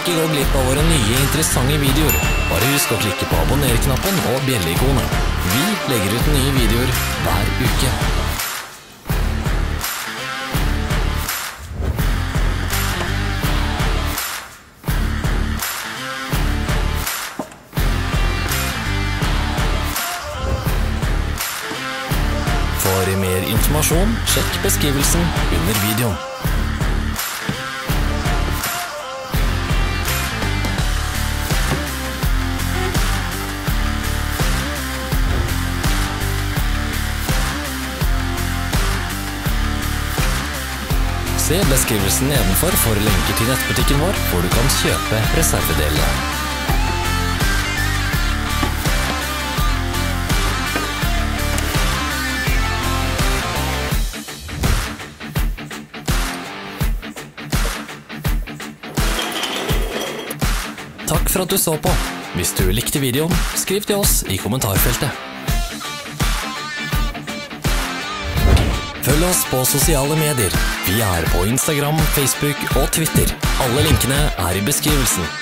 Ikke gå glipp av våre nye interessante videoer. Bare husk å klikke på abonner-knappen og bjelleikonet. Vi legger ut nye videoer hver uke. For mer informasjon, sjekk beskrivelsen under videoen. Se beskrivelsen nedenfor for lenker til nettbutikken vår, hvor du kan kjøpe reservedelene. Takk for at du så på. Hvis du likte videoen, skriv til oss i kommentarfeltet. Følg oss på sosiale medier. Vi er på Instagram, Facebook og Twitter. Alle linkene er i beskrivelsen.